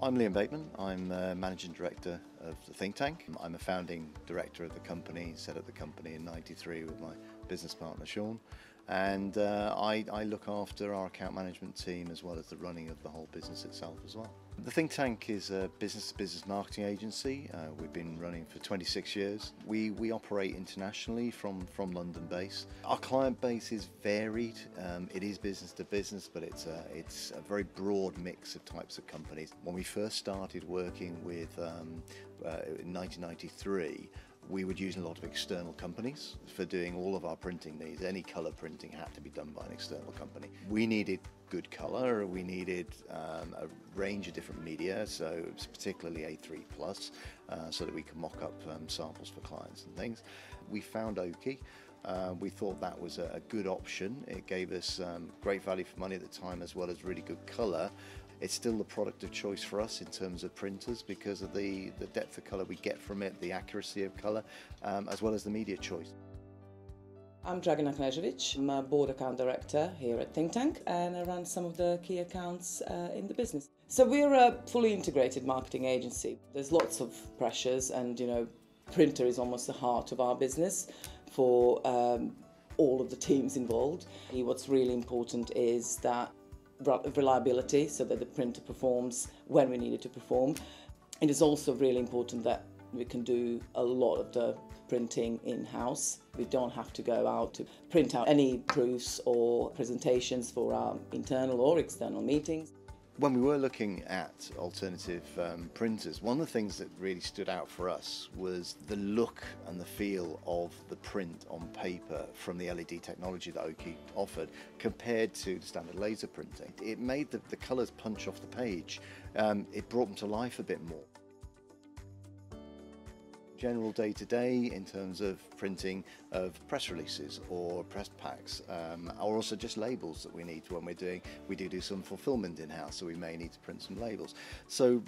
I'm Liam Bateman. I'm Managing Director of the Think Tank. I'm a founding director of the company, set up the company in 93 with my business partner Sean. And uh, I, I look after our account management team as well as the running of the whole business itself as well. The Think Tank is a business-to-business marketing agency. Uh, we've been running for 26 years. We, we operate internationally from, from London base. Our client base is varied. Um, it is business to business, but it's a, it's a very broad mix of types of companies. When we first started working with um, uh, in 1993, we would use a lot of external companies for doing all of our printing needs. Any colour printing had to be done by an external company. We needed good colour, we needed um, a range of different media, so particularly A3 Plus, uh, so that we could mock up um, samples for clients and things. We found Oki. Uh, we thought that was a, a good option. It gave us um, great value for money at the time as well as really good colour it's still the product of choice for us in terms of printers because of the, the depth of colour we get from it, the accuracy of colour, um, as well as the media choice. I'm Dragana Knežević. I'm a board account director here at Think Tank and I run some of the key accounts uh, in the business. So we're a fully integrated marketing agency. There's lots of pressures and, you know, printer is almost the heart of our business for um, all of the teams involved. What's really important is that reliability so that the printer performs when we need it to perform. It is also really important that we can do a lot of the printing in-house. We don't have to go out to print out any proofs or presentations for our internal or external meetings. When we were looking at alternative um, printers, one of the things that really stood out for us was the look and the feel of the print on paper from the LED technology that Oki offered compared to the standard laser printing. It made the, the colours punch off the page. Um, it brought them to life a bit more general day to day in terms of printing of press releases or press packs um, or also just labels that we need when we're doing we do do some fulfillment in house so we may need to print some labels so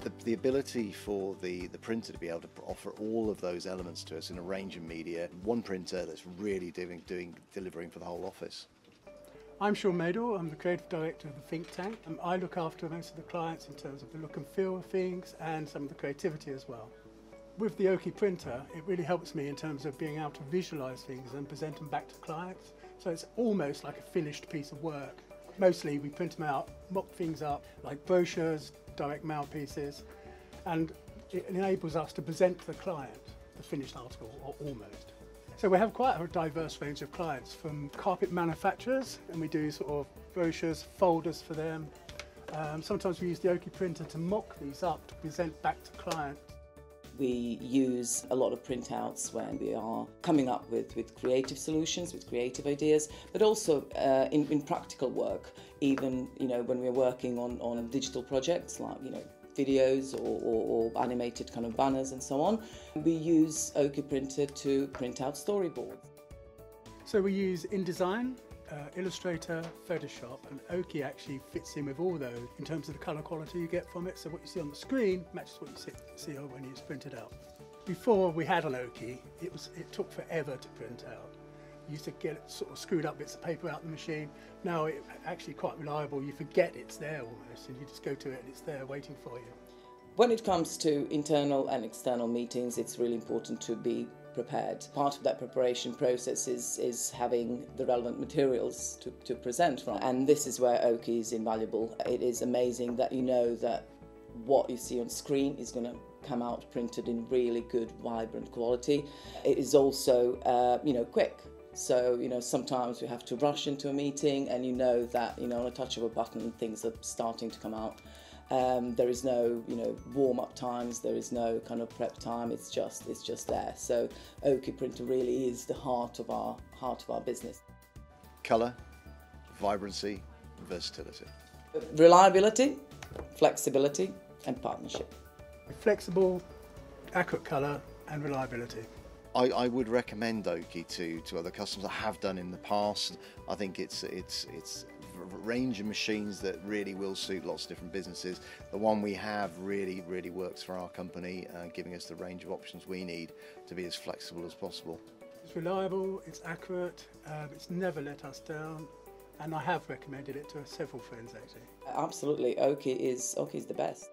the, the ability for the, the printer to be able to offer all of those elements to us in a range of media, one printer that's really doing, doing delivering for the whole office. I'm Sean Mador, I'm the creative director of the Think Tank. Um, I look after most of the clients in terms of the look and feel of things and some of the creativity as well. With the Oki printer, it really helps me in terms of being able to visualize things and present them back to clients. So it's almost like a finished piece of work. Mostly we print them out, mock things up, like brochures, direct mail pieces, and it enables us to present to the client the finished article, or almost. So we have quite a diverse range of clients, from carpet manufacturers, and we do sort of brochures, folders for them. Um, sometimes we use the Oki printer to mock these up to present back to clients. We use a lot of printouts when we are coming up with, with creative solutions, with creative ideas, but also uh, in, in practical work, even you know when we're working on, on digital projects like you know videos or, or, or animated kind of banners and so on. We use Oki Printer to print out storyboards. So we use InDesign uh, Illustrator, Photoshop, and Oki actually fits in with all those in terms of the colour quality you get from it. So what you see on the screen matches what you see, see when it's printed out. Before we had an Oki, it, was, it took forever to print out. You used to get sort of screwed up bits of paper out of the machine. Now it's actually quite reliable. You forget it's there almost, and you just go to it and it's there waiting for you. When it comes to internal and external meetings, it's really important to be prepared. Part of that preparation process is, is having the relevant materials to, to present from. And this is where Oki is invaluable. It is amazing that you know that what you see on screen is going to come out printed in really good, vibrant quality. It is also, uh, you know, quick. So, you know, sometimes we have to rush into a meeting and you know that, you know, on a touch of a button, things are starting to come out. Um, there is no, you know, warm-up times. There is no kind of prep time. It's just, it's just there. So Oki Printer really is the heart of our heart of our business. Colour, vibrancy, versatility. Reliability, flexibility, and partnership. Flexible, accurate colour, and reliability. I, I, would recommend Oki to, to other customers. I have done in the past. I think it's it's it's range of machines that really will suit lots of different businesses. The one we have really, really works for our company, uh, giving us the range of options we need to be as flexible as possible. It's reliable, it's accurate, um, it's never let us down, and I have recommended it to several friends actually. Absolutely, Oki is, Oki is the best.